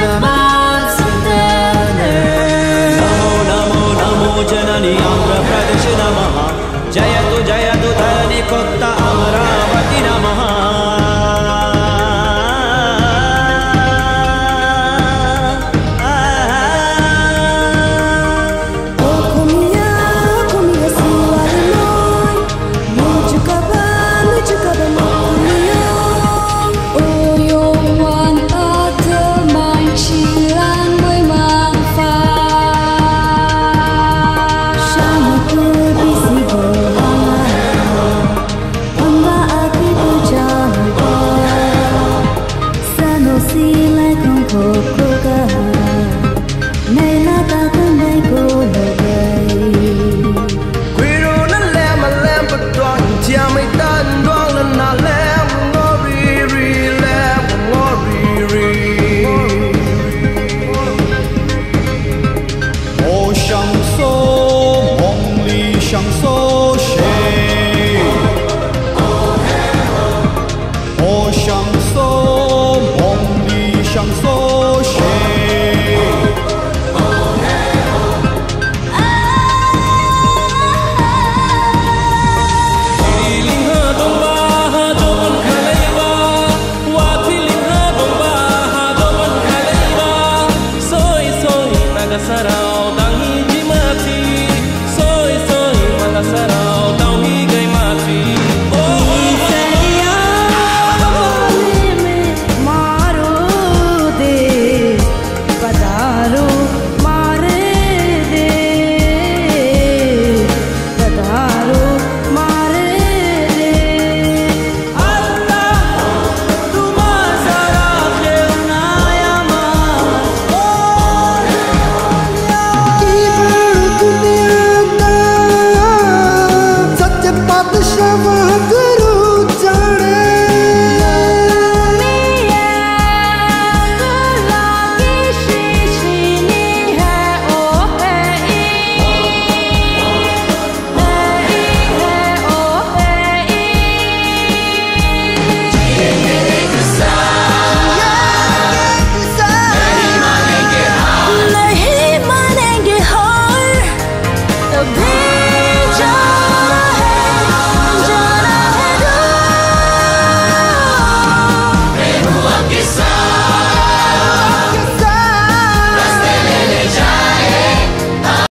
after my sarao